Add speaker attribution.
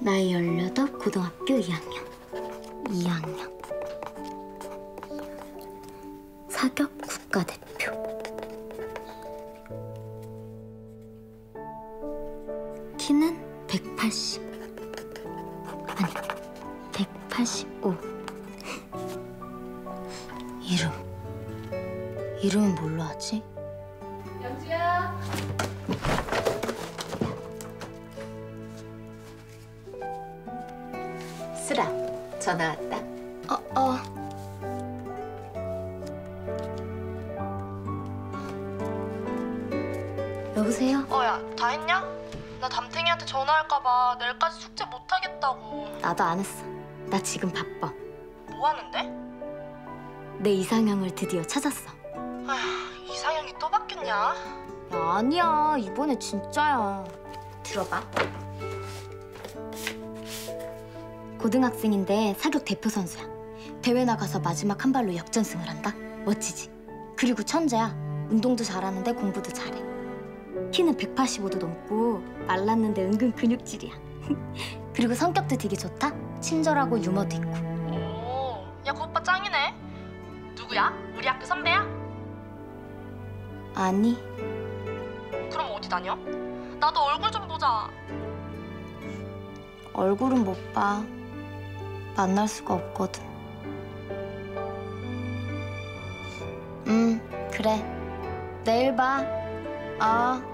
Speaker 1: 나이 18, 고등학교 2학년. 2학년. 사격 국가대표. 키는 180. 아니, 185. 이름. 이름은 뭘로 하지?
Speaker 2: 영주야. 수라, 전화 왔다.
Speaker 1: 어, 어. 여보세요?
Speaker 3: 어, 야, 다 했냐? 나 담탱이한테 전화할까봐 내일까지 숙제 못하겠다고.
Speaker 1: 나도 안 했어. 나 지금 바빠.
Speaker 3: 뭐 하는데?
Speaker 1: 내 이상형을 드디어 찾았어.
Speaker 3: 아휴, 이상형이 또 바뀌었냐?
Speaker 1: 야, 아니야. 이번에 진짜야. 들어봐. 고등학생인데 사격 대표 선수야. 대회 나가서 마지막 한 발로 역전승을 한다. 멋지지? 그리고 천재야. 운동도 잘하는데 공부도 잘해. 키는 185도 넘고 말랐는데 은근 근육질이야. 그리고 성격도 되게 좋다. 친절하고 유머도 있고.
Speaker 3: 오, 야, 그 오빠 짱이네. 누구야? 우리 학교 선배야?
Speaker 1: 아니,
Speaker 3: 그럼 어디 다녀? 나도 얼굴 좀 보자.
Speaker 1: 얼굴은 못 봐. 만날 수가 없거든. 응, 그래. 내일 봐. 아.